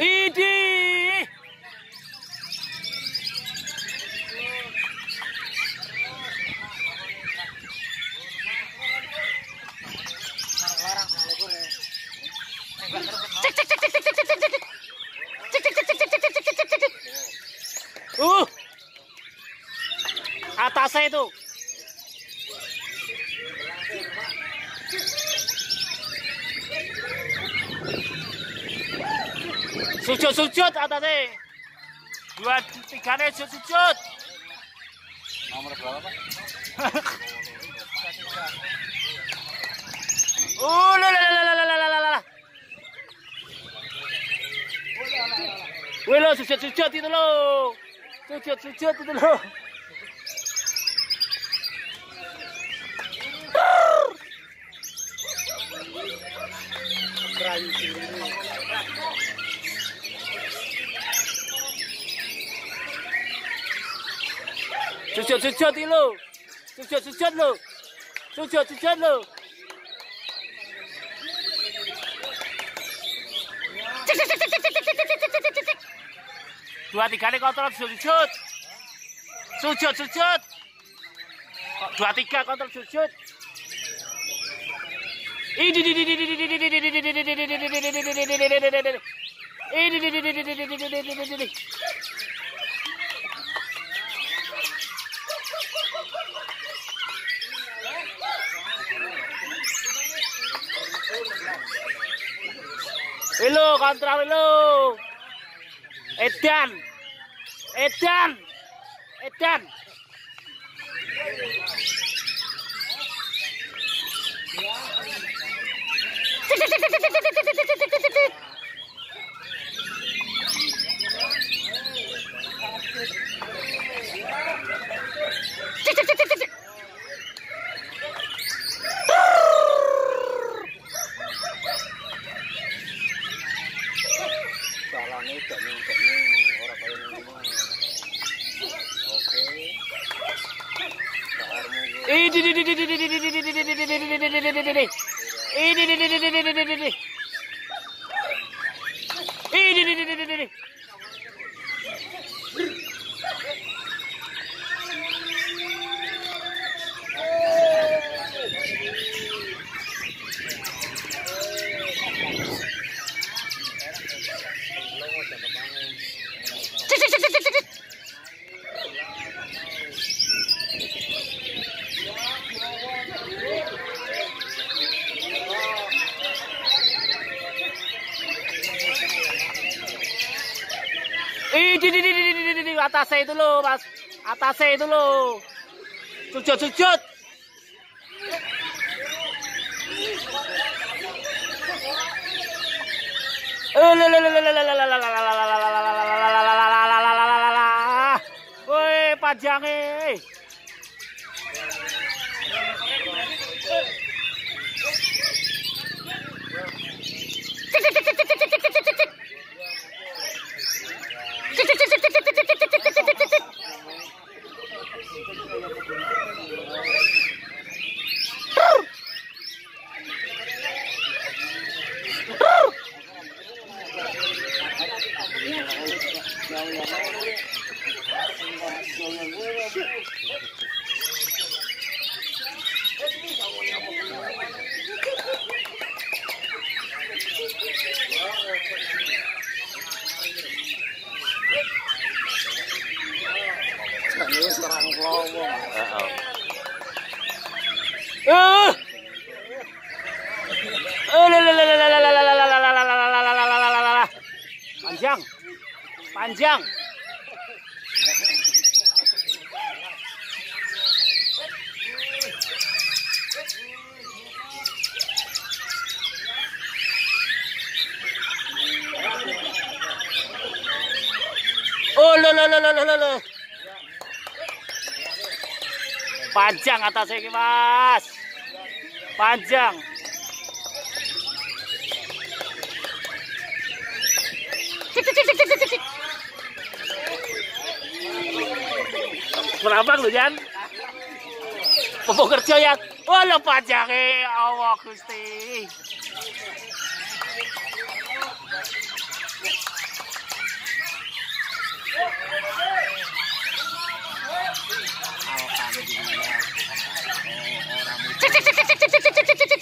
Idi. Uh. Atasnya itu. sujud sujud atasnya dua tiga nih sujud sujud nomor berapa pak? Oh, uh lalalalalalala Wih lo sujud sujud itu lo sujud sujud itu lo Rayu sendiri. Sujud sujud lo. Sujud sujud lo. Sujud sujud lo. Dua tiga nih kontrol sujud sujud. Sujud sujud. Dua tiga kontrol sujud. Ini Edan. Edan. Edan. Atasnya itu loh, Mas. Atasnya itu loh. Sujud sujud. Woi, panjangnya. Panjang. Panjang. Oh, lo lo lo lo lo lo. Panjang atasnya Mas. Panjang. Berapa lu Jan? Pupuk kerja ya. Walau pajak Allah Gusti. Alhamdulillah. cik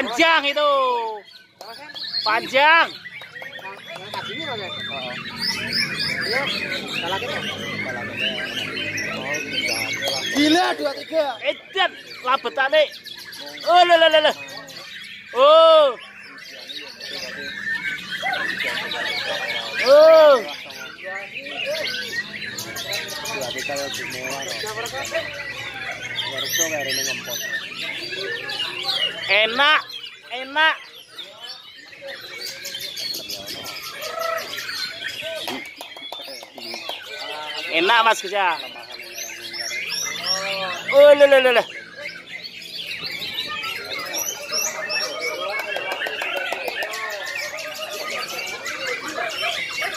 Panjang itu. Panjang. Gila dua tiga. Edan labetane. Oh, lho lho lho. Oh. Oh. Enak enak enak mas kerja oh lele lele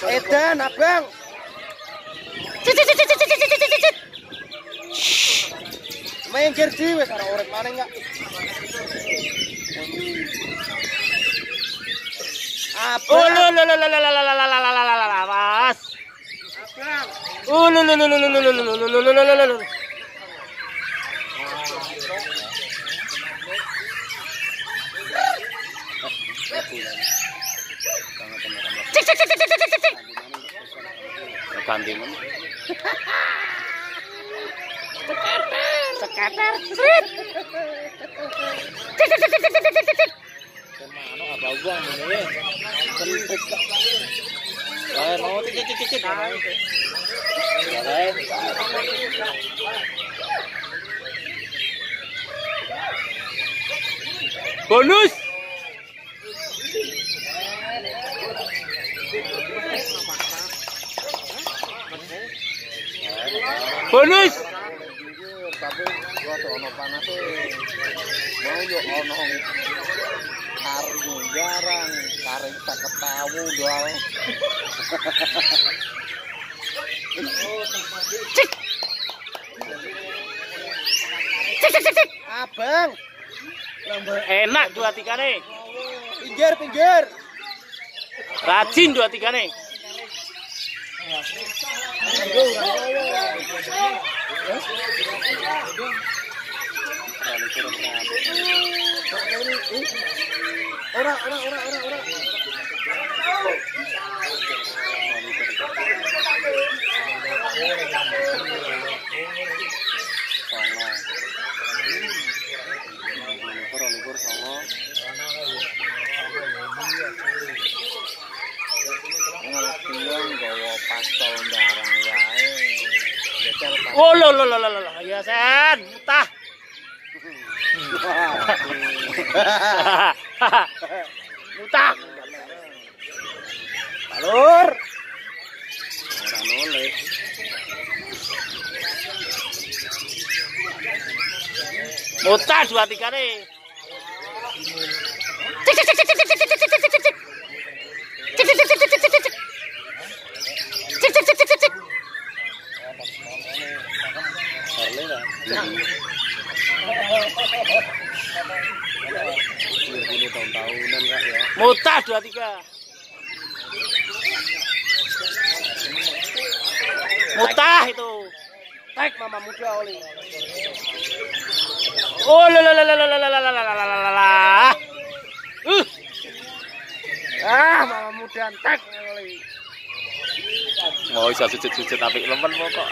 Edan, abang. Main kerja, wis orang mana enggak? Oh, Abang skater seret Bonus. Bonus. Yo ana karung jarang kareng tak ketawu dol abang. Enak dua tiga nih. pinggir pinggir. Rajin dua tiga nih. Gecer pas. Oh lo lo lo lo lo. Ya sen, mutah. Mutah. Balur. Ora noleh. Mutah dua tiga nih. Harley lah. Ini tahun-tahunan ya. Mutah dua tiga. Mutah itu. Tek mama muda oli. Oh, la la la la la la la la la la la la la. Uh. Ah, mama muda tek. Mau bisa sujud-sujud tapi lemen kok.